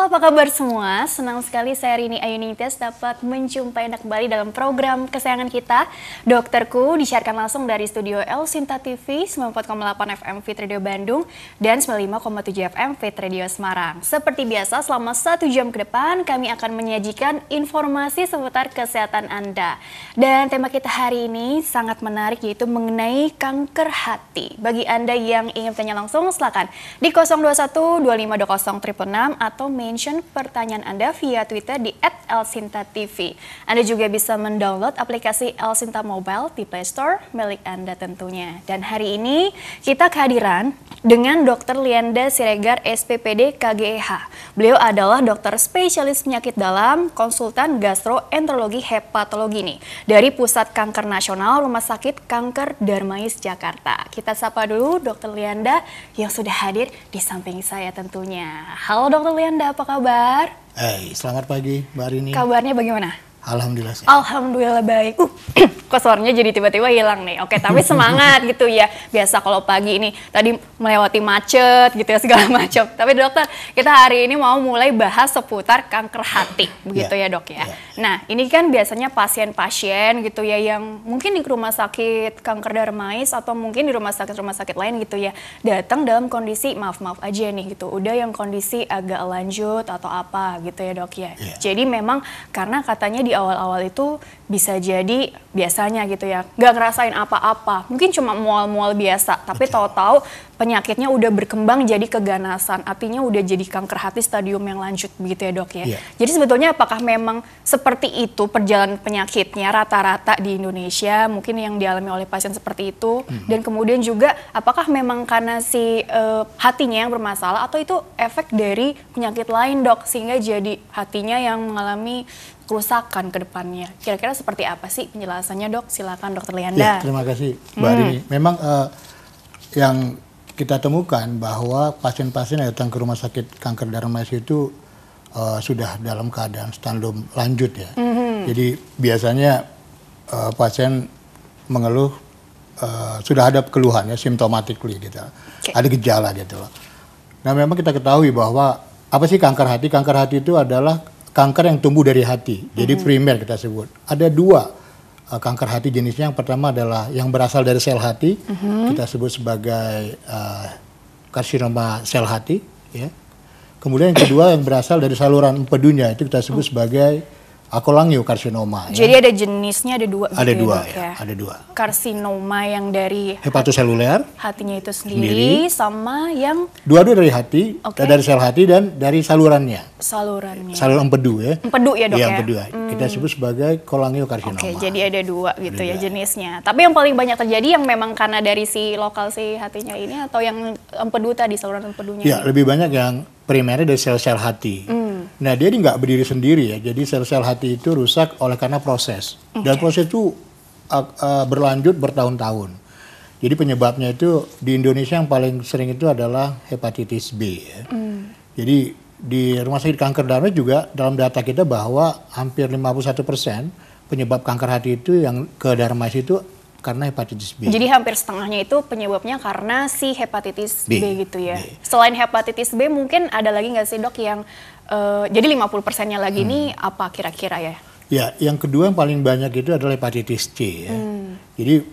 Halo apa kabar semua? Senang sekali saya Rini Ayunites dapat menjumpai Anda kembali dalam program kesayangan kita. Dokterku disiarkan langsung dari studio El Sinta TV 94,8 FM Fit Radio Bandung dan 95,7 FM Fit Radio Semarang. Seperti biasa selama satu jam ke depan kami akan menyajikan informasi seputar kesehatan Anda. Dan tema kita hari ini sangat menarik yaitu mengenai kanker hati. Bagi Anda yang ingin bertanya langsung silakan di 021 2520 atau mention pertanyaan Anda via Twitter di @elsintatv. Anda juga bisa mendownload aplikasi Elsinta Mobile di Play Store milik Anda tentunya. Dan hari ini kita kehadiran dengan Dr. Lianda Siregar SPPD KGEH. Beliau adalah dokter spesialis penyakit dalam, konsultan gastroenterologi hepatologi nih dari Pusat Kanker Nasional Rumah Sakit Kanker Darmais Jakarta. Kita sapa dulu Dr. Lianda yang sudah hadir di samping saya tentunya. Halo Dr. Lianda, apa kabar? Hai, selamat pagi Mbak Rini. Kabarnya bagaimana? Alhamdulillah sehat. Alhamdulillah baik. Uh, kok suaranya jadi tiba-tiba hilang nih. Oke, tapi semangat gitu ya. Biasa kalau pagi ini tadi melewati macet gitu ya segala macam. Tapi dokter, kita hari ini mau mulai bahas seputar kanker hati, begitu Yeah. ya dok ya. Yeah. Nah, ini kan biasanya pasien-pasien gitu ya yang mungkin di rumah sakit kanker darmais atau mungkin di rumah sakit-rumah sakit lain gitu ya datang dalam kondisi maaf-maaf aja nih gitu. Udah yang kondisi agak lanjut atau apa gitu ya dok ya. Yeah. Jadi memang karena katanya di awal-awal itu bisa jadi biasanya gitu ya. Nggak ngerasain apa-apa. Mungkin cuma mual-mual biasa tapi tahu-tahu penyakitnya udah berkembang jadi keganasan artinya udah jadi kanker hati stadium yang lanjut begitu ya dok ya Iya. jadi sebetulnya apakah memang seperti itu perjalanan penyakitnya rata-rata di Indonesia mungkin yang dialami oleh pasien seperti itu Mhm. dan kemudian juga apakah memang karena si eh, hatinya yang bermasalah atau itu efek dari penyakit lain dok sehingga jadi hatinya yang mengalami kerusakan ke depannya. Kira-kira seperti apa sih penjelasannya dok? Silakan dokter Ya, Lianda. terima kasih Mbak Hmm. Rini. Memang eh, yang kita temukan bahwa pasien-pasien yang datang ke rumah sakit kanker darmais itu eh, sudah dalam keadaan stadium lanjut ya. Hmm. Jadi biasanya eh, pasien mengeluh eh, sudah ada keluhan ya simptomatically gitu. Oke. Ada gejala gitu loh. Nah, memang kita ketahui bahwa apa sih kanker hati? Kanker hati itu adalah kanker yang tumbuh dari hati. Jadi primer kita sebut. Ada dua uh, kanker hati jenisnya. Yang pertama adalah yang berasal dari sel hati. Kita sebut sebagai uh, karsinoma sel hati. Ya. Kemudian yang kedua yang berasal dari saluran empedunya itu kita sebut sebagai akolangiokarsinoma. ya. Jadi ada jenisnya ada dua. Ada gitu dua dok ya, ada dua. Karsinoma yang dari Hepatoseluler, hatinya itu sendiri sama yang dua-dua dari hati, Oke. dari sel hati dan dari salurannya. salurannya. Saluran empedu ya. Empedu ya dok Iya, ya? empedu. Kita sebut sebagai kolangiokarsinoma. Oke, jadi ada dua gitu Ada ya dua. jenisnya. Tapi yang paling banyak terjadi yang memang karena dari si lokal si hatinya ini atau yang empedu tadi saluran empedunya. Ya, ini? lebih banyak yang primernya dari sel-sel hati. Hmm. Nah, dia ini nggak berdiri sendiri ya. Jadi sel-sel hati itu rusak oleh karena proses. Dan proses itu uh, uh, berlanjut bertahun-tahun. Jadi penyebabnya itu di Indonesia yang paling sering itu adalah hepatitis B. Ya. Hmm. Jadi di rumah sakit kanker darah juga dalam data kita bahwa hampir 51 persen penyebab kanker hati itu yang ke darmais itu karena hepatitis B. Jadi hampir setengahnya itu penyebabnya karena si hepatitis B, B. gitu ya. B. Selain hepatitis B mungkin ada lagi nggak sih dok yang eh, jadi 50 persennya lagi ini Hmm. apa kira-kira ya? Ya, yang kedua yang paling banyak itu adalah hepatitis C. Ya. Hmm. Jadi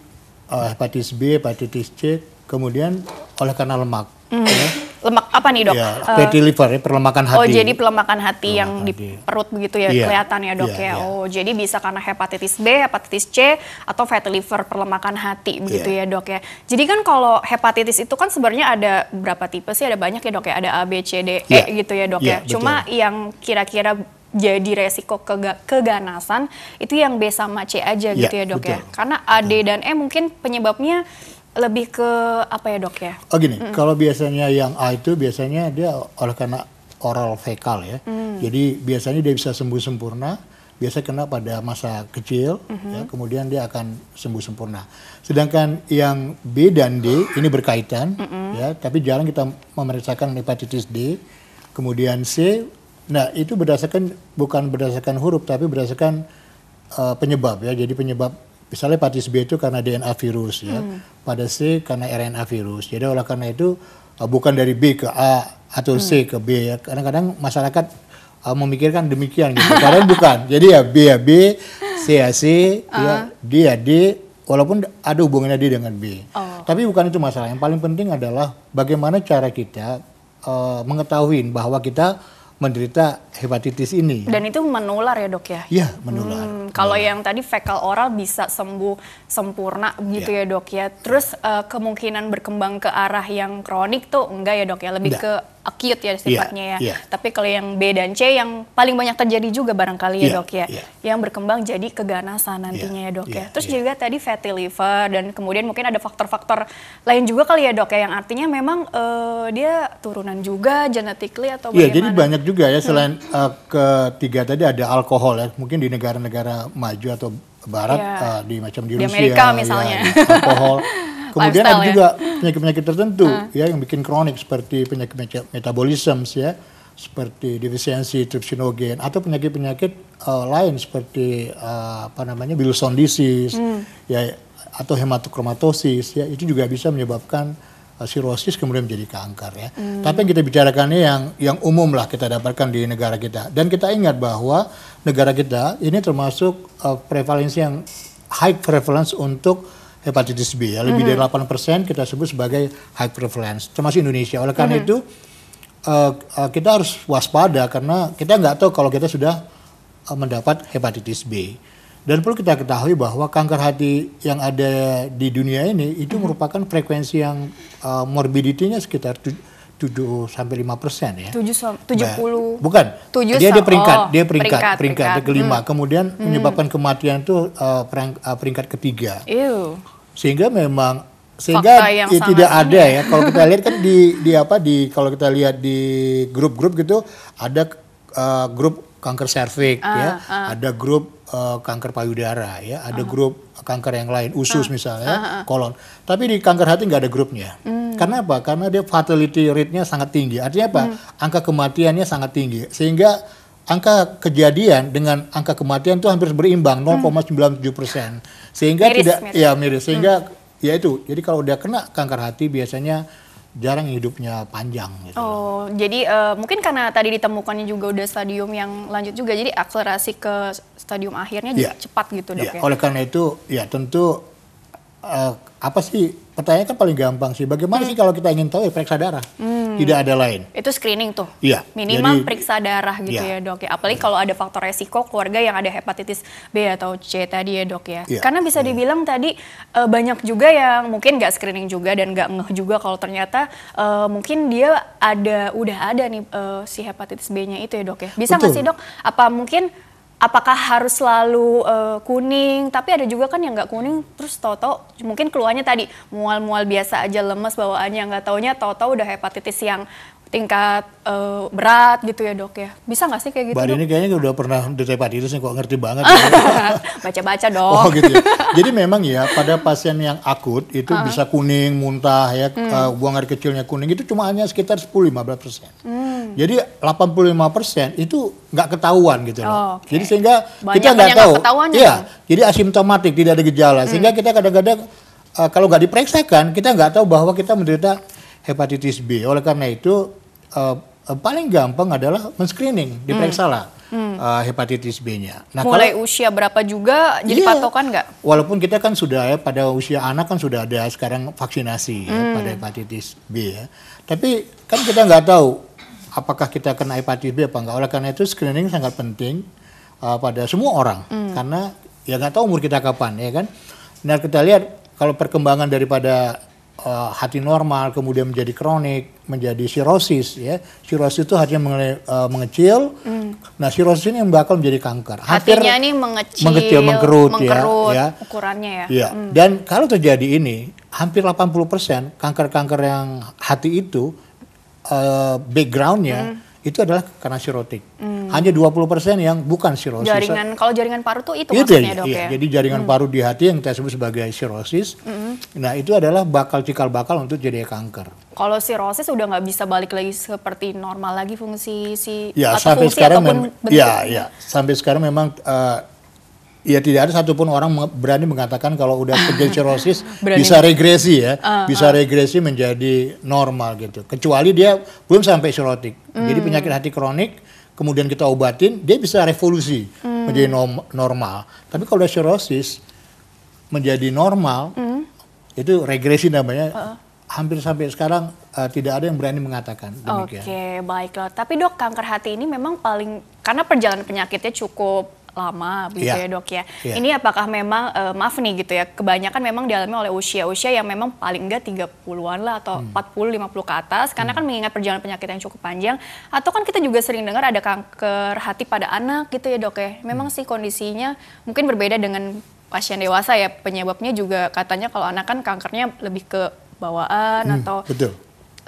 uh, hepatitis B, hepatitis C, kemudian oleh karena lemak. ya. Lemak apa nih dok? Ya, Eh, fatty liver, ya, perlemakan hati. Oh jadi pelemakan hati yang di Pelemakan hati. perut begitu ya Iya, kelihatan ya dok iya, ya. iya. Oh jadi bisa karena hepatitis B, hepatitis C atau fatty liver perlemakan hati begitu Iya. ya dok ya. Jadi kan kalau hepatitis itu kan sebenarnya ada berapa tipe sih? Ada banyak ya dok ya. Ada A, B, C, D, E Iya. gitu ya dok Iya, ya. Cuma yang kira-kira jadi resiko kega- keganasan itu yang B sama C aja gitu Iya, ya dok ya. betul. Karena A, D dan E mungkin penyebabnya lebih ke apa ya dok ya? Oh gini, kalau biasanya yang A itu biasanya dia oleh karena oral fekal ya. Hmm. Jadi biasanya dia bisa sembuh sempurna, biasa kena pada masa kecil, Mhm. ya, kemudian dia akan sembuh sempurna. Sedangkan yang B dan D ini berkaitan, Mhm. ya, tapi jarang kita memeriksakan hepatitis D. Kemudian C, nah itu berdasarkan bukan berdasarkan huruf, tapi berdasarkan uh, penyebab ya. Jadi penyebab misalnya hepatitis B itu karena DNA virus ya. Pada C karena RNA virus. Jadi oleh karena itu uh, bukan dari B ke A atau C ke B ya. Kadang-kadang masyarakat uh, memikirkan demikian gitu. Padahal bukan. Jadi ya B ya B, C ya C, ya D ya D, walaupun ada hubungannya D dengan B. Oh. Tapi bukan itu masalah. Yang paling penting adalah bagaimana cara kita uh, mengetahui bahwa kita menderita hepatitis ini. Dan itu menular ya dok ya? Iya, menular. Hmm, kalau yang tadi fekal oral bisa sembuh sempurna gitu Iya. ya dok ya. Terus eh, kemungkinan berkembang ke arah yang kronik tuh enggak ya dok ya, lebih Enggak. ke acute ya sifatnya ya. iya. Tapi kalau yang B dan C yang paling banyak terjadi juga barangkali ya Iya, dok ya, iya. yang berkembang jadi keganasan nantinya Iya, ya dok ya. iya, Terus iya. juga tadi fatty liver dan kemudian mungkin ada faktor-faktor lain juga kali ya dok ya, yang artinya memang eh, dia turunan juga genetically atau Iya, bagaimana? jadi banyak juga ya selain uh, ketiga tadi ada alkohol ya. Mungkin di negara-negara maju atau barat Iya. uh, di macam di, Di Rusia Amerika ya, misalnya. di alkohol. Kemudian ada ya. juga penyakit-penyakit tertentu ya yang bikin kronik seperti penyakit metabolisme ya, seperti defisiensi trypsinogen atau penyakit-penyakit uh, lain seperti uh, apa namanya Wilson disease ya atau hematokromatosis ya itu juga bisa menyebabkan uh, sirosis kemudian menjadi kanker ya. Tapi yang kita bicarakan ini yang yang umum lah kita dapatkan di negara kita. Dan kita ingat bahwa negara kita ini termasuk uh, prevalensi yang high prevalence untuk hepatitis B ya. Lebih dari 8% kita sebut sebagai high prevalence termasuk Indonesia. Oleh karena itu uh, uh, kita harus waspada karena kita nggak tahu kalau kita sudah uh, mendapat hepatitis B. Dan perlu kita ketahui bahwa kanker hati yang ada di dunia ini itu merupakan frekuensi yang uh, morbidity-nya sekitar tu- 7 sampai 5 persen ya. 7 sam- Nah, 70 bukan. Tujuh dia dia peringkat, oh, dia peringkat, peringkat, peringkat, peringkat. kelima. Kemudian menyebabkan kematian itu uh, perang- uh, peringkat ketiga. Ew. Sehingga memang sehingga ya, tidak ini ada ya. Kalau kita lihat kan di di apa di kalau kita lihat di grup-grup gitu ada uh, grup kanker serviks ya, ada grup uh, kanker payudara ya, ada grup kanker yang lain usus misalnya, kolon. Tapi di kanker hati nggak ada grupnya. Karena apa? Karena dia fatality rate-nya sangat tinggi. Artinya apa? Angka kematiannya sangat tinggi. Sehingga angka kejadian dengan angka kematian itu hampir berimbang 0,97 persen. Sehingga Miris, tidak miris. ya miris. Sehingga ya itu. Jadi kalau udah kena kanker hati biasanya jarang hidupnya panjang gitu. Oh, jadi eh, mungkin karena tadi ditemukannya juga udah stadium yang lanjut juga, jadi akselerasi ke stadium akhirnya jadi cepat gitu dok Ya, ya. oleh karena itu ya tentu eh, apa sih pertanyaan kan paling gampang sih bagaimana Hmm. sih kalau kita ingin tahu ya periksa darah tidak ada lain Itu screening tuh. Iya, Minimal jadi- periksa darah gitu Iya. ya dok ya. Apalagi kalau ada faktor resiko keluarga yang ada hepatitis B atau C tadi ya dok ya. Iya. Karena bisa dibilang tadi eh, banyak juga yang mungkin nggak screening juga dan nggak ngeh juga kalau ternyata eh, mungkin dia ada udah ada nih eh, si hepatitis B-nya itu ya dok ya. Bisa nggak sih dok? Apa mungkin apakah harus selalu eh, kuning? Tapi ada juga kan yang nggak kuning terus tahu-tahu mungkin keluarnya tadi mual-mual biasa aja lemes bawaannya nggak taunya tahu-tahu udah hepatitis yang tingkat eh, berat gitu ya dok ya. Bisa nggak sih kayak gitu Mbak dok? ini kayaknya udah pernah menderita hepatitis nih, kok ngerti banget ya. Baca-baca dong. Oh gitu ya. Jadi memang ya pada pasien yang akut itu Uh-huh. bisa kuning, muntah ya, Hmm. eh, buang air kecilnya kuning itu cuma hanya sekitar 10-15 persen. Hmm. Jadi 85 persen itu nggak ketahuan gitu Oh, loh. oke. Jadi sehingga Banyak kita nggak tahu. ya Iya. dong? Jadi asimptomatik tidak ada gejala. Hmm. Sehingga kita kadang-kadang eh, kalau nggak diperiksakan kita nggak tahu bahwa kita menderita hepatitis B. Oleh karena itu eh, paling gampang adalah men-screening, diperiksalah eh, hepatitis B-nya. Nah, Hmm. Mulai kalau- usia berapa juga jadi Iya. patokan nggak? Walaupun kita kan sudah ya pada usia anak kan sudah ada sekarang vaksinasi ya Hmm. pada hepatitis B ya. Tapi kan kita nggak tahu apakah kita kena hepatitis B apa enggak. Oleh karena itu screening sangat penting uh, pada semua orang Hmm. karena ya nggak tahu umur kita kapan ya kan. Nah kita lihat kalau perkembangan daripada uh, hati normal kemudian menjadi kronik menjadi sirosis ya. Sirosis itu hatinya menge- uh, mengecil. Nah sirosis ini yang bakal menjadi kanker. Hampir-. Hatinya ini mengecil, mengecil, mengkerut, ya, mengkerut ya. ukurannya ya. Iya. Dan kalau terjadi ini, hampir 80% kanker-kanker yang hati itu eh, backgroundnya itu adalah karena sirotik. Hanya 20% yang bukan sirosis. Jaringan kalau jaringan paru tuh itu Itu maksudnya ya, dok iya. ya. Jadi jaringan paru di hati yang kita sebut sebagai sirosis. Nah itu adalah bakal cikal bakal untuk jadi kanker. Kalau sirosis udah nggak bisa balik lagi seperti normal lagi fungsi si Ya atau sampai fungsi sekarang ataupun bentuk. ya ya sampai sekarang memang eh, Ya tidak ada satupun orang berani mengatakan kalau udah terjadi Berani. bisa regresi ya, bisa regresi menjadi normal gitu. Kecuali dia belum sampai cirrhotic. Jadi penyakit hati kronik, kemudian kita obatin, dia bisa revolusi menjadi nom- normal. Tapi kalau udah cirrhosis menjadi normal, itu regresi namanya. Hampir sampai sekarang eh, tidak ada yang berani mengatakan Oke, demikian. baiklah. Tapi dok, kanker hati ini memang paling karena perjalanan penyakitnya cukup lama begitu Iya. ya dok ya. Iya. Ini apakah memang eh, maaf nih gitu ya, kebanyakan memang dialami oleh usia-usia yang memang paling enggak 30-an lah atau Hmm. 40 50 ke atas karena kan mengingat perjalanan penyakit yang cukup panjang atau kan kita juga sering dengar ada kanker hati pada anak gitu ya dok ya. Memang Hmm. sih kondisinya mungkin berbeda dengan pasien dewasa ya. Penyebabnya juga katanya kalau anak kan kankernya lebih ke bawaan atau Hmm, Betul.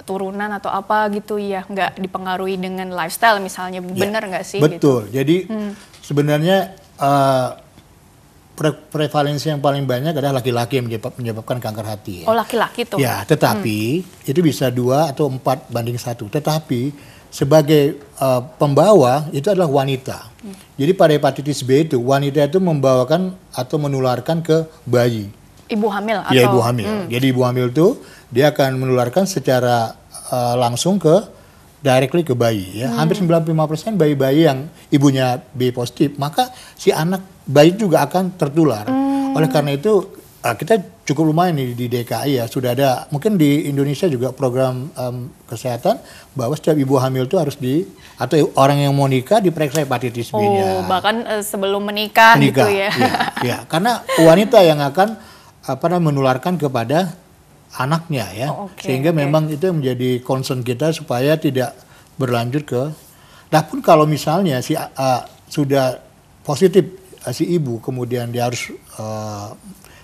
turunan atau apa gitu ya nggak dipengaruhi dengan lifestyle misalnya Ya, benar nggak sih gitu? Hmm. Sebenarnya eh, pre- prevalensi yang paling banyak adalah laki-laki yang menyebab- menyebabkan kanker hati. Ya. oh laki-laki tuh Ya, tetapi itu bisa dua atau empat banding satu. Tetapi sebagai eh, pembawa itu adalah wanita. Jadi pada hepatitis B itu wanita itu membawakan atau menularkan ke bayi. ibu hamil atau Ya ibu hamil. Jadi ibu hamil itu dia akan menularkan secara uh, langsung ke directly ke bayi ya. Hampir 95% bayi-bayi yang ibunya B positif, maka si anak bayi juga akan tertular. Oleh karena itu uh, kita cukup lumayan nih di DKI ya sudah ada mungkin di Indonesia juga program um, kesehatan bahwa setiap ibu hamil itu harus di atau orang yang mau nikah diperiksa hepatitis B-nya oh bahkan eh, sebelum menikah, menikah. gitu ya Iya, iya. karena wanita yang akan apa namanya menularkan kepada anaknya ya. Oh, oke, Sehingga oke. memang itu yang menjadi concern kita supaya tidak berlanjut ke Nah pun kalau misalnya si uh, sudah positif uh, si ibu kemudian dia harus uh,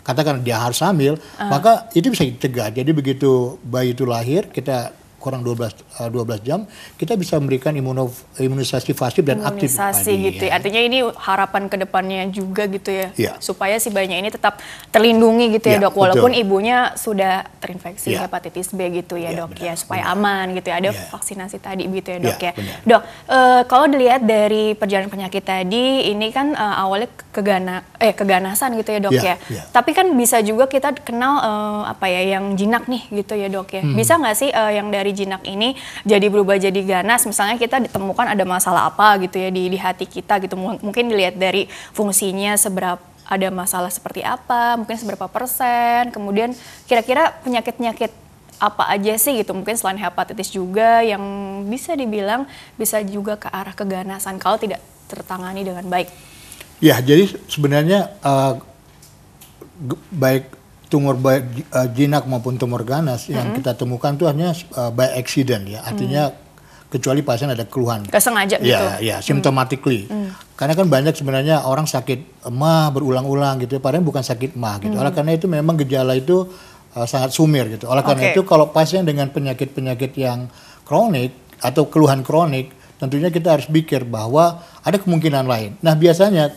katakan dia harus hamil, Ah. maka itu bisa dicegah. Jadi begitu bayi itu lahir kita kurang 12 uh, 12 jam kita bisa memberikan imuno, imunisasi pasif dan aktif imunisasi tadi, gitu ya. ya. Artinya ini harapan ke depannya juga gitu ya. Iya. Supaya si bayinya ini tetap terlindungi gitu ya Iya, dok. Walaupun betul. ibunya sudah terinfeksi Iya. hepatitis B gitu ya Iya, dok benar, ya. Supaya aman gitu ya. Ada Iya. vaksinasi tadi gitu ya dok Iya, ya. benar. Dok, eh, kalau dilihat dari perjalanan penyakit tadi ini kan eh, awalnya kegana eh keganasan gitu ya dok Iya, ya. iya. Tapi kan bisa juga kita kenal eh, apa ya yang jinak nih gitu ya dok ya. Hmm. Bisa nggak sih eh, yang dari jinak ini jadi berubah jadi ganas? Misalnya kita ditemukan ada masalah apa gitu ya di, di hati kita gitu. Mungkin dilihat dari fungsinya seberapa ada masalah seperti apa, mungkin seberapa persen. Kemudian kira-kira penyakit-penyakit apa aja sih gitu mungkin selain hepatitis juga yang bisa dibilang bisa juga ke arah keganasan kalau tidak tertangani dengan baik. Ya, jadi sebenarnya uh, baik tumor baik uh, jinak maupun tumor ganas yang kita temukan itu hanya uh, by accident ya, artinya kecuali pasien ada keluhan. Gak sengaja gitu. Ya, ya, symptomatically. Karena kan banyak sebenarnya orang sakit emah berulang-ulang gitu, padahal bukan sakit emah gitu. Oleh karena itu memang gejala itu uh, sangat sumir gitu. Oleh karena Oke. itu kalau pasien dengan penyakit-penyakit yang kronik atau keluhan kronik, tentunya kita harus pikir bahwa ada kemungkinan lain. Nah, biasanya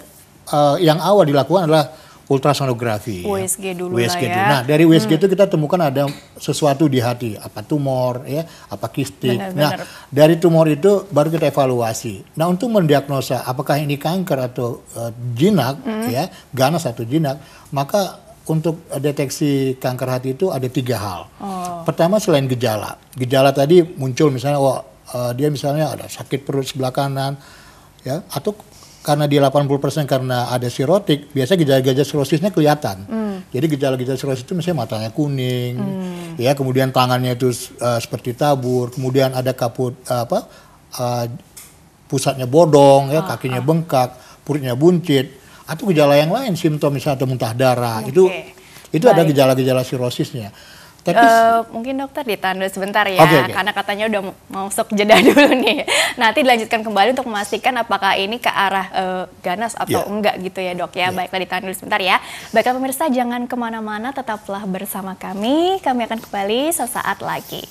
uh, yang awal dilakukan adalah ultrasonografi. ya. USG dulu USG lah dulu. ya. Nah, dari USG itu kita temukan ada sesuatu di hati, apa tumor ya, apa kistik. Benar, nah, benar. dari tumor itu baru kita evaluasi. Nah, untuk mendiagnosa apakah ini kanker atau eh, jinak ya, ganas atau jinak, maka untuk deteksi kanker hati itu ada tiga hal. Pertama selain gejala, gejala tadi muncul misalnya, oh eh, dia misalnya ada sakit perut sebelah kanan, ya, atau karena dia 80% karena ada sirotik, biasa gejala-gejala sirosisnya kelihatan. Jadi gejala-gejala sirosis itu misalnya matanya kuning, ya, kemudian tangannya itu eh, seperti tabur, kemudian ada kaput eh, apa eh, pusatnya bodong, ya, kakinya bengkak, perutnya buncit, atau gejala yang lain, simptom misalnya ada muntah darah, itu Oke. itu ada Baik. gejala-gejala sirosisnya. Tapi Eh, mungkin dokter ditahan dulu sebentar ya, Oke, oke. karena katanya udah mau masuk jeda dulu nih. Nanti dilanjutkan kembali untuk memastikan apakah ini ke arah eh, ganas atau Ya. enggak gitu ya dok ya. Baiklah ditahan dulu sebentar ya. Baiklah pemirsa jangan ke mana-mana, tetaplah bersama kami. Kami akan kembali sesaat lagi.